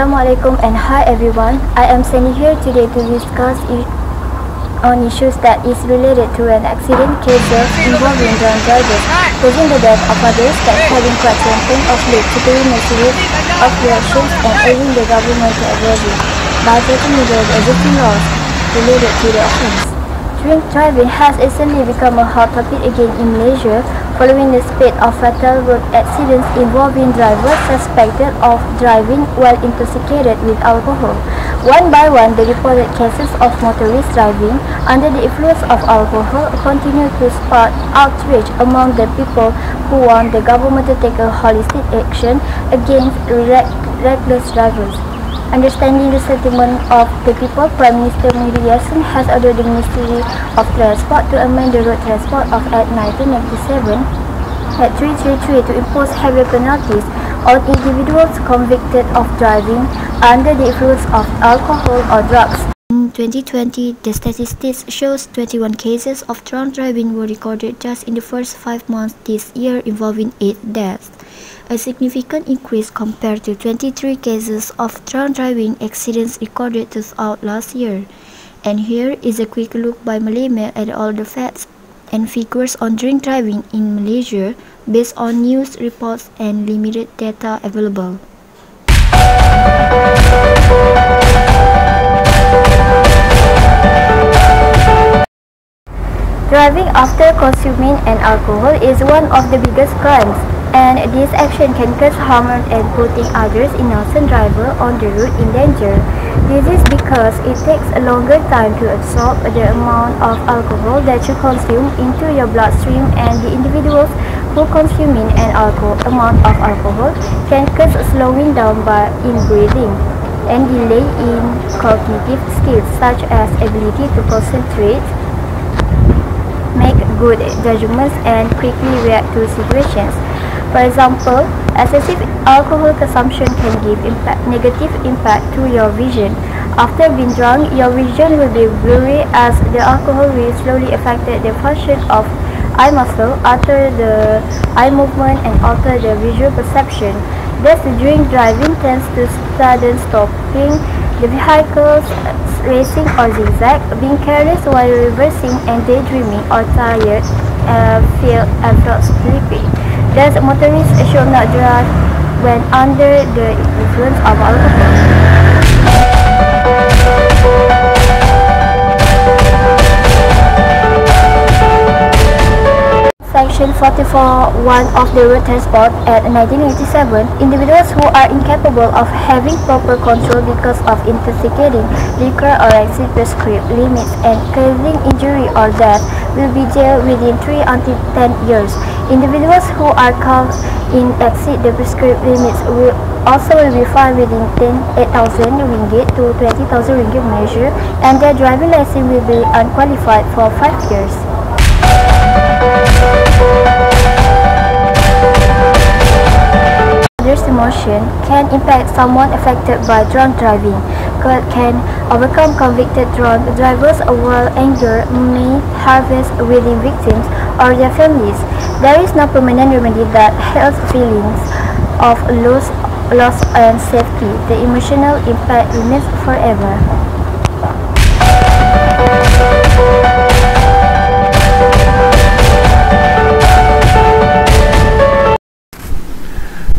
Assalamualaikum and hi everyone. I am standing here today to discuss on issues that is related to an accident cases involving drunk drivers causing the death of others that having quite something of late to the series of reactions and urging the government to address it by taking the existing laws related to the offence. Drink driving has recently become a hot topic again in Malaysia following the spate of fatal road accidents involving drivers suspected of driving while intoxicated with alcohol. One by one, the reported cases of motorists driving under the influence of alcohol continue to spark outrage among the people who want the government to take a holistic action against reckless drivers. Understanding the sentiment of the people, Prime Minister Muhyiddin Yassin has ordered the Ministry of Transport to amend the Road Transport Act 1997 at 333 to impose heavier penalties on individuals convicted of driving under the influence of alcohol or drugs. In 2020, the statistics shows 21 cases of drunk driving were recorded just in the first five months this year involving 8 deaths a significant increase compared to 23 cases of drunk driving accidents recorded throughout last year. And here is a quick look by Malaymail at all the facts and figures on drink driving in Malaysia based on news reports and limited data available. Driving after consuming an alcohol is one of the biggest crimes and this action can cause harm and putting others innocent driver on the road in danger. This is because it takes a longer time to absorb the amount of alcohol that you consume into your bloodstream and the individuals who consuming an alcohol amount of alcohol can cause slowing down by in breathing and delay in cognitive skills such as ability to concentrate, make good judgments and quickly react to situations. For example, excessive alcohol consumption can give impact, negative impact to your vision. After being drunk, your vision will be blurry as the alcohol will slowly affect the function of eye muscle, alter the eye movement and alter the visual perception. Thus, drink driving tends to sudden stopping the vehicles racing or zigzag, being careless while reversing and daydreaming or tired, uh, feel and feel sleepy. Thus, motorists should not drive when under the influence of alcohol. Section 44.1 of the Road Transport Act 1987, individuals who are incapable of having proper control because of intoxicating liquor or exceed prescribed limits and causing injury or death will be jailed within 3 until 10 years. Individuals who are caught in exceed the prescribed limits will also will be fined within 8,000 ringgit to 20,000 ringgit measure and their driving license will be unqualified for 5 years. Others' emotion can impact someone affected by drunk driving. God can overcome convicted drunk drivers while anger may harvest within victims or their families. There is no permanent remedy that heals feelings of loss, loss and safety. The emotional impact remains forever.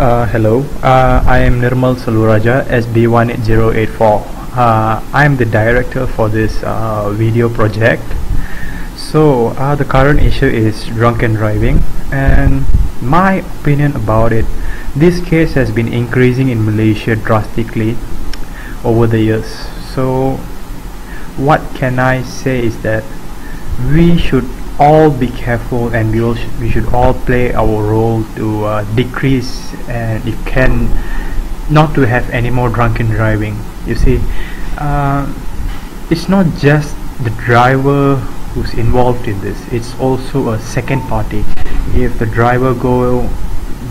Uh, hello, uh, I am Nirmall Selvaraja, SB18084. Uh, I am the director for this uh, video project. So uh, the current issue is drunken driving and my opinion about it this case has been increasing in Malaysia drastically over the years. So what can I say is that we should all be careful and we, all sh we should all play our role to uh, decrease and if can not to have any more drunken driving. You see uh, it's not just the driver who's involved in this it's also a second party. If the driver go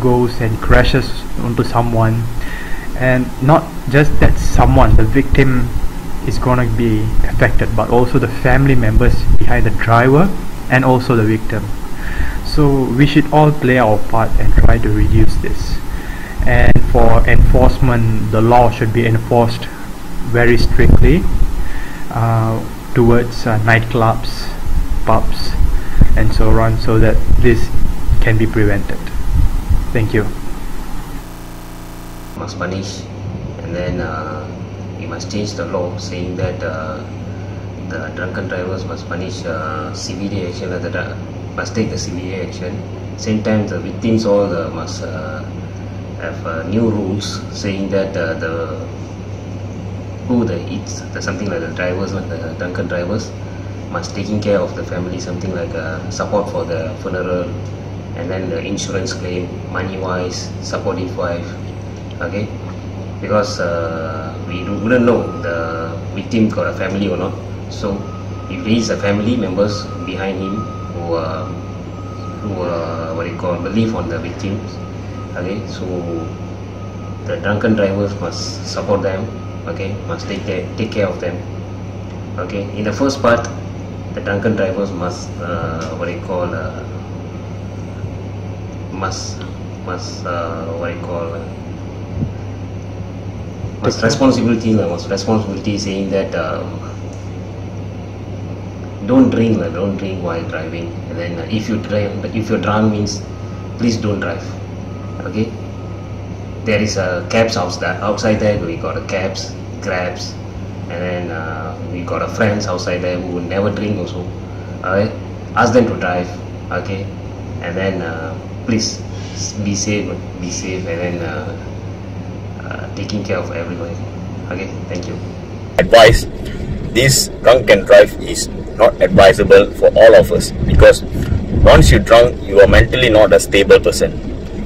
goes and crashes onto someone and not just that someone the victim is gonna be affected but also the family members behind the driver and also the victim. So we should all play our part and try to reduce this. And for enforcement the law should be enforced very strictly uh, towards uh, nightclubs pubs and so on so that this can be prevented. Thank you. Must punish and then uh, we must change the law saying that uh, the drunken drivers must punish uh, severe action at the must take the severe action. Same time the victims all uh, must uh, have uh, new rules saying that uh, the who the it's the something like the drivers like the drunken drivers must taking care of the family something like uh, support for the funeral and then the insurance claim money wise supportive wife okay? Because uh, we do- wouldn't know the victim got a family or not so if there is a family members behind him who uh, who uh, what do you call believe on the victims. Okay so the drunken drivers must support them. Okay must take care, take care of them. Okay in the first part the drunken drivers must uh, what do you call uh, must must uh, what do you call uh, must responsibility must responsibility saying that um, don't drink lah, don't drink while driving. And then uh, if you drive if you're drunk means please don't drive. Okay? There is a cabs outside outside there we got a cabs grabs and then uh, we got a friends outside there who never drink also. Alright? Ask them to drive okay? And then uh, please be safe be safe and then uh, uh, taking care of everyone okay? Thank you. Advice this drunk and drive is not advisable for all of us because once you're drunk you are mentally not a stable person.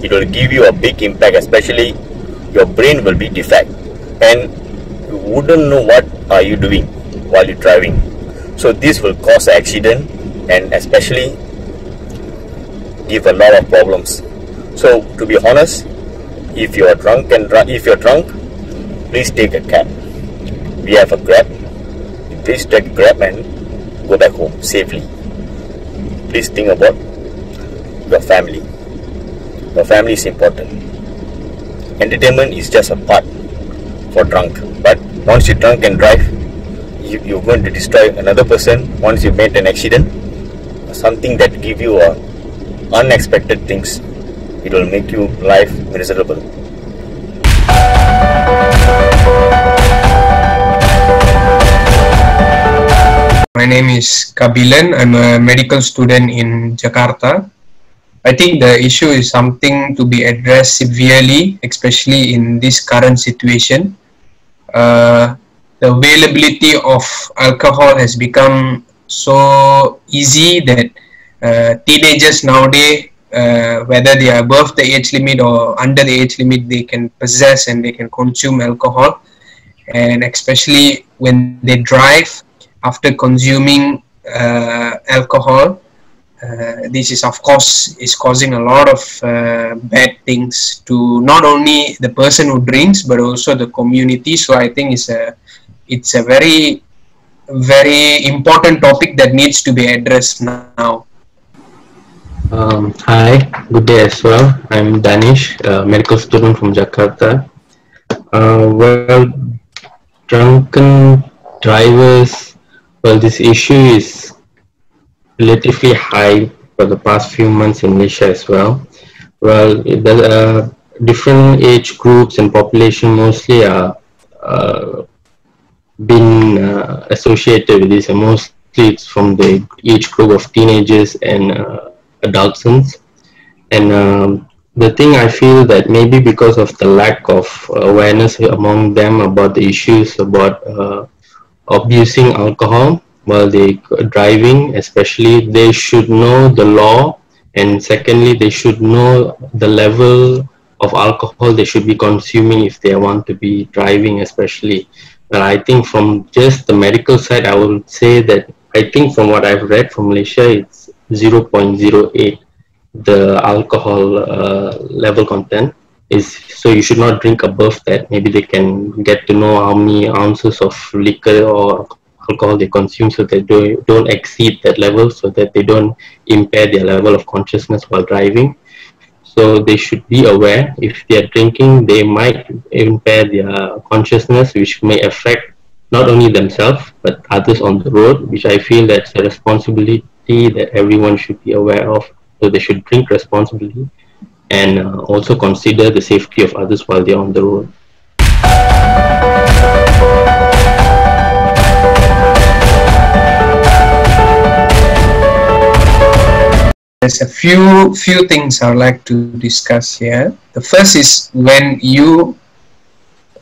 It will give you a big impact especially your brain will be defect. And you wouldn't know what are you doing while you're driving. So this will cause accident and especially give a lot of problems. So to be honest if you are drunk and dri- if you're drunk please take a cab. We have a grab please take grab and go back home safely. Please think about your family. Your family is important. Entertainment is just a part for drunk. But once you drunk and drive you, you're going to destroy another person. Once you made an accident something that give you a unexpected things it will make you life miserable My name is Kabilan. I'm a medical student in Jakarta. I think the issue is something to be addressed severely, especially in this current situation. Uh, the availability of alcohol has become so easy that uh, teenagers nowadays, uh, whether they are above the age limit or under the age limit, they can possess and they can consume alcohol. And especially when they drive, after consuming uh, alcohol, uh, this is of course is causing a lot of uh, bad things to not only the person who drinks but also the community. So I think it's a it's a very very important topic that needs to be addressed now. Um, hi, good day as well. I'm Danish, medical student from Jakarta. Uh, well, drunken drivers, well, this issue is relatively high for the past few months in Malaysia as well. Well, the uh, different age groups and population mostly are uh, been uh, associated with this, and mostly it's from the age group of teenagers and uh, adolescents. And um, the thing I feel that maybe because of the lack of awareness among them about the issues about uh, abusing alcohol while they driving, especially they should know the law, and secondly they should know the level of alcohol they should be consuming if they want to be driving, especially. But I think from just the medical side, I would say that I think from what I've read from Malaysia, it's 0.08 the alcohol uh, level content is so you should not drink above that. Maybe they can get to know how many ounces of liquor or alcohol they consume so they don't exceed that level so that they don't impair their level of consciousness while driving. So they should be aware. If they are drinking, they might impair their consciousness, which may affect not only themselves but others on the road, which I feel that's a responsibility that everyone should be aware of. So they should drink responsibly and uh, also consider the safety of others while they're on the road. There's a few few things I'd like to discuss here. The first is when you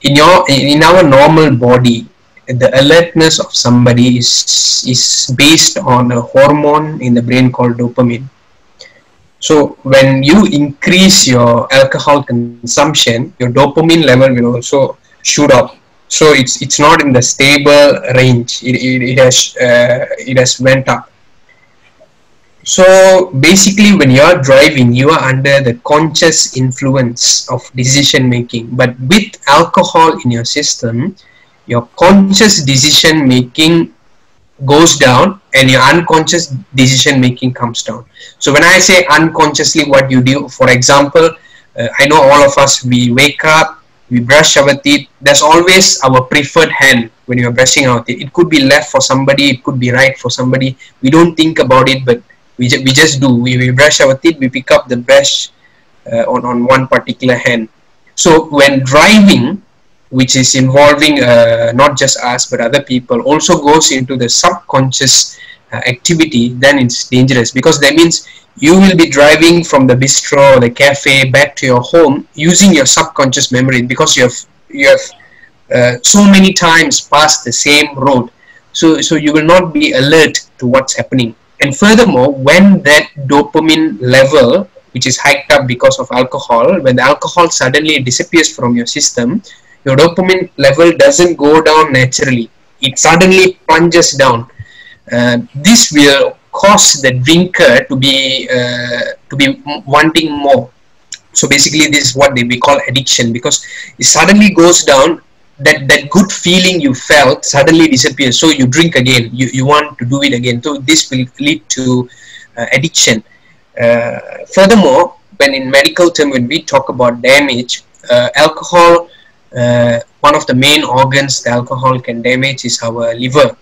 in your in our normal body, the alertness of somebody is is based on a hormone in the brain called dopamine. So when you increase your alcohol consumption, your dopamine level will also shoot up. So it's it's not in the stable range. It, it, it has uh, it has went up so basically when you are driving you are under the conscious influence of decision making but with alcohol in your system your conscious decision making goes down and your unconscious decision making comes down. So when i say unconsciously what you do for example uh, i know all of us we wake up we brush our teeth there's always our preferred hand when you're brushing our teeth. It could be left for somebody it could be right for somebody. We don't think about it but we, ju- we just do. We, we brush our teeth we pick up the brush uh, on, on one particular hand. So when driving which is involving uh, not just us but other people also goes into the subconscious uh, activity then it's dangerous because that means you will be driving from the bistro or the cafe back to your home using your subconscious memory because you have you have uh, so many times passed the same road. So so you will not be alert to what's happening. And furthermore, when that dopamine level, which is hiked up because of alcohol, when the alcohol suddenly disappears from your system, your dopamine level doesn't go down naturally. It suddenly plunges down. Uh, this will cause the drinker to be uh, to be wanting more. So basically, this is what we call addiction because it suddenly goes down that that good feeling you felt suddenly disappears so you drink again you, you want to do it again so this will lead to uh, addiction uh, furthermore when in medical term when we talk about damage uh, alcohol uh, one of the main organs the alcohol can damage is our liver.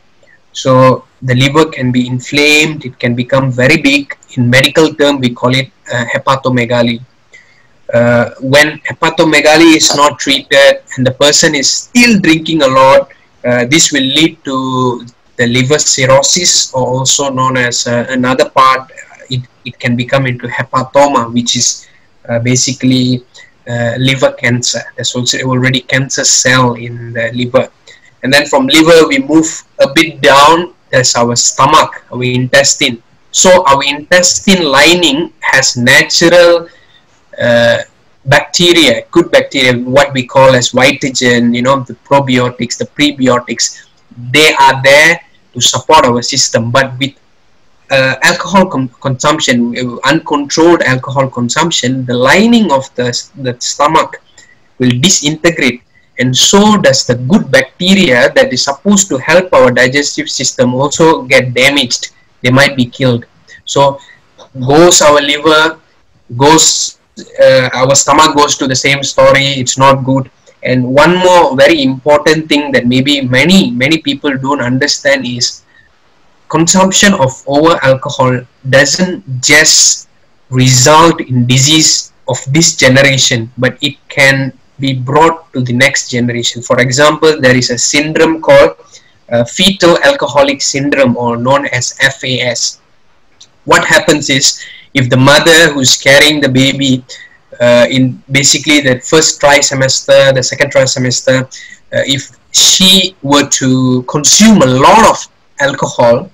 So the liver can be inflamed it can become very big. In medical term we call it uh, hepatomegaly. Uh, when hepatomegaly is not treated and the person is still drinking a lot, uh, this will lead to the liver cirrhosis or also known as uh, another part, it, it can become into hepatoma, which is uh, basically liver cancer. There's also already cancer cell in the liver. And then from liver, we move a bit down, there's our stomach, our intestine. So our intestine lining has natural uh, bacteria, good bacteria, what we call as vitagen, you know, the probiotics, the prebiotics, they are there to support our system. But with uh, alcohol consumption, uh, uncontrolled alcohol consumption, the lining of the, the stomach will disintegrate and so does the good bacteria that is supposed to help our digestive system also get damaged. They might be killed. So goes our liver, goes uh, our stomach goes to the same story it's not good and one more very important thing that maybe many many people don't understand is consumption of over alcohol doesn't just result in disease of this generation but it can be brought to the next generation. For example there is a syndrome called uh, fetal alcoholic syndrome or known as FAS what happens is if the mother who's carrying the baby uh, in basically the first trimester, the second trimester, uh, if she were to consume a lot of alcohol,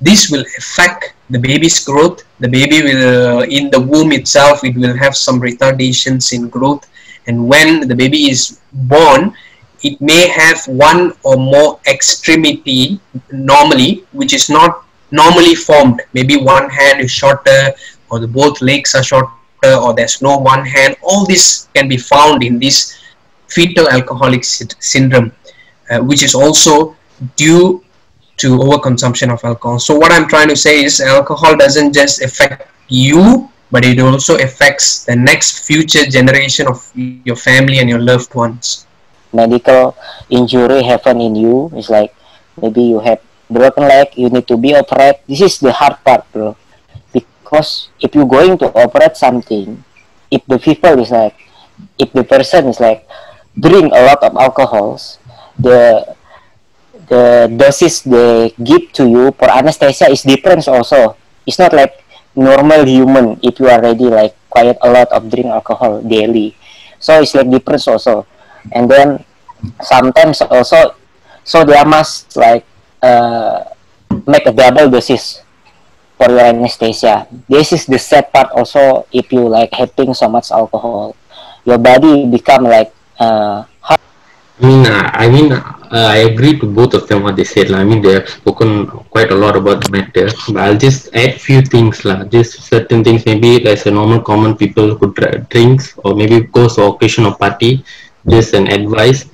this will affect the baby's growth. The baby will, in the womb itself, it will have some retardations in growth. And when the baby is born, it may have one or more extremity normally, which is not normally formed. Maybe one hand is shorter or the both legs are shorter or there's no one hand. All this can be found in this fetal alcoholic syndrome, uh, which is also due to overconsumption of alcohol. So what I'm trying to say is alcohol doesn't just affect you, but it also affects the next future generation of your family and your loved ones. Medical injury happen in you. It's like maybe you have broken leg, you need to be operated. This is the hard part, bro. Because if you're going to operate something, if the people is like, if the person is like drink a lot of alcohols, the the doses they give to you for anesthesia is different also. It's not like normal human if you already like quite a lot of drink alcohol daily. So it's like different also. And then sometimes also so they must like uh, make a double doses for your anesthesia. This is the sad part also if you like having so much alcohol. Your body become like uh, I mean, uh, I mean, uh, I agree to both of them what they said. La. I mean, they have spoken quite a lot about the matter. But I'll just add few things, la. Just certain things, maybe as a normal common people who drinks or maybe goes to occasion or party. Just an advice.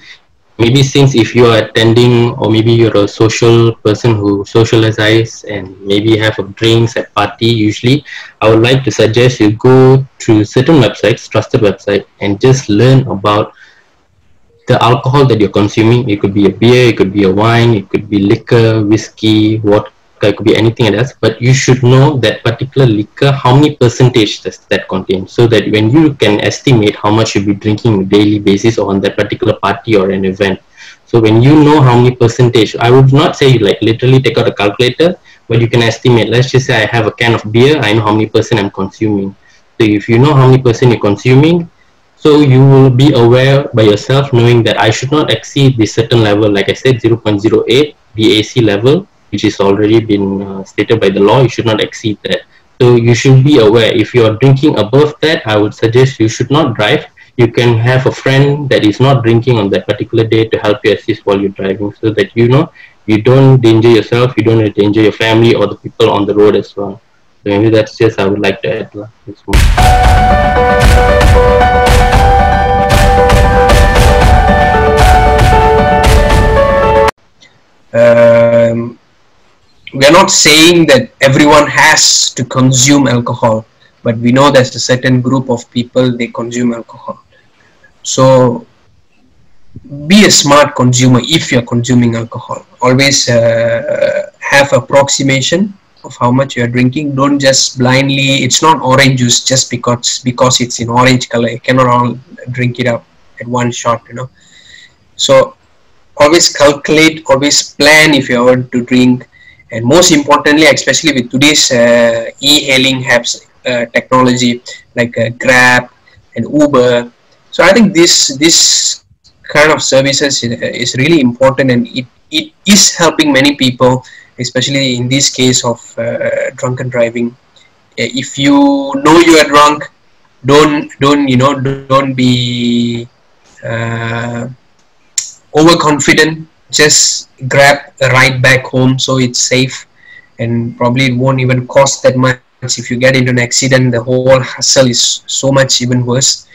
Maybe since if you are attending or maybe you're a social person who socializes and maybe have a drinks at party usually, I would like to suggest you go to certain websites, trusted website, and just learn about the alcohol that you're consuming. It could be a beer, it could be a wine, it could be liquor, whiskey, vodka, it could be anything else. But you should know that particular liquor, how many percentage does that contain, so that when you can estimate how much you'll be drinking on a daily basis or on that particular party or an event. So when you know how many percentage, I would not say like literally take out a calculator, but you can estimate. Let's just say I have a can of beer, I know how many percent I'm consuming. So if you know how many percent you're consuming, so you will be aware by yourself knowing that I should not exceed this certain level, like I said, 0.08 BAC level, which is already been uh, stated by the law, you should not exceed that. So you should be aware. If you are drinking above that, I would suggest you should not drive. You can have a friend that is not drinking on that particular day to help you assist while you're driving so that you know you don't danger yourself, you don't endanger your family or the people on the road as well. So maybe that's just I would like to add. Um, we are not saying that everyone has to consume alcohol, but we know there's a certain group of people they consume alcohol. So be a smart consumer if you're consuming alcohol. Always uh, have approximation of how much you're drinking. Don't just blindly. It's not orange juice just because because it's in orange color. You cannot all drink it up at one shot. You know. So always calculate, always plan if you want to drink, and most importantly, especially with today's uh, e-hailing apps uh, technology like uh, Grab and Uber. So I think this this kind of services is really important, and it, it is helping many people, especially in this case of uh, drunken driving. If you know you are drunk, don't don't you know don't be uh, overconfident just grab a ride back home so it's safe and probably it won't even cost that much. If you get into an accident the whole hassle is so much even worse.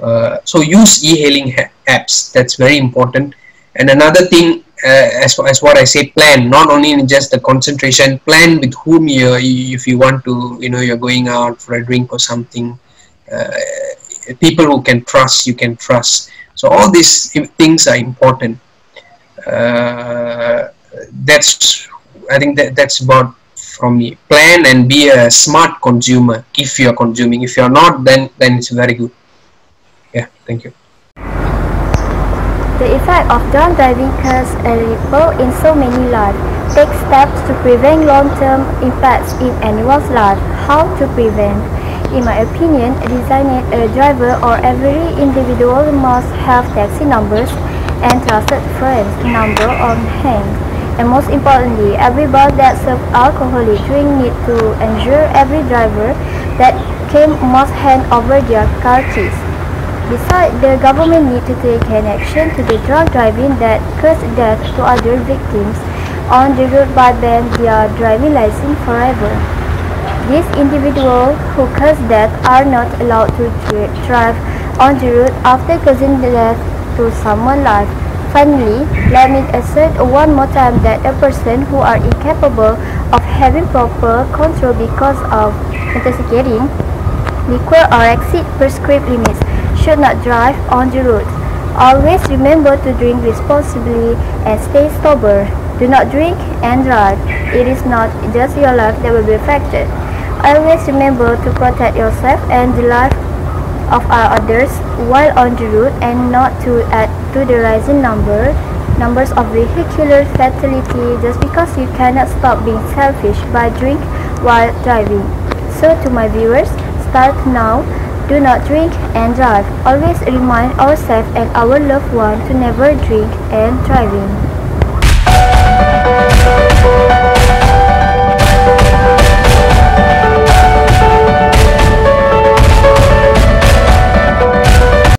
Uh, so use e-hailing apps that's very important. And another thing uh, as, as what I say plan not only in just the concentration plan with whom you if you want to you know you're going out for a drink or something. Uh, people who can trust you can trust so all these things are important. Uh, that's I think that that's about from me. Plan and be a smart consumer if you are consuming. If you are not, then then it's very good. Yeah, thank you. The effect of driving casts a ripple in so many lives. Take steps to prevent long-term impacts in anyone's life. How to prevent? In my opinion, a driver or every individual must have taxi numbers and trusted friends number on hand. And most importantly, every bar that serves alcoholic drink need to ensure every driver that came must hand over their car keys. Besides, the government need to take an action to the drunk driving that cause death to other victims on the road by ban their driving license forever. These individuals who cause death are not allowed to drive on the road after causing death to someone's life. Finally, let me assert one more time that a person who are incapable of having proper control because of intoxicating liquor or exceed prescribed limits, should not drive on the road. Always remember to drink responsibly and stay sober. Do not drink and drive. It is not just your life that will be affected. Always remember to protect yourself and the life of our others while on the road and not to add to the rising number numbers of vehicular fatality just because you cannot stop being selfish by drink while driving. So to my viewers, start now. Do not drink and drive. Always remind ourselves and our loved one to never drink and driving.